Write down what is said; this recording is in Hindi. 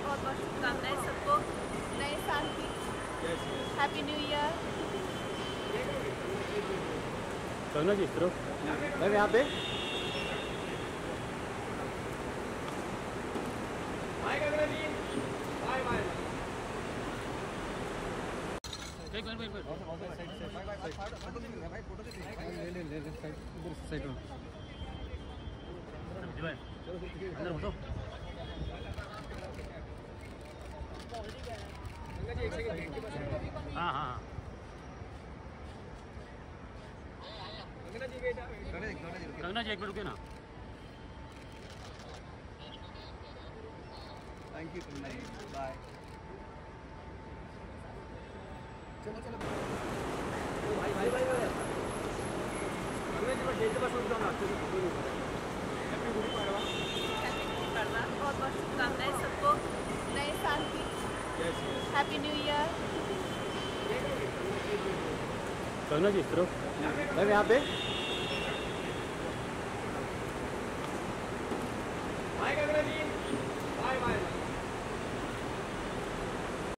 बहुत बहुत शुभकामनाएँ सबको नए साल की happy new year Kangana ji तरफ़ मैम यहाँ पे एक मिनट एक मिनट साइड में अंदर घुसो। हाँ हाँ हाँ। कंगना जी एक मिनट रुकिए ना। थैंक यू बाय बहुत बहुत शुभकामनाएँ सबको नए साल की हैप्पी New Year. जी करो। मैम यहाँ पे। बाय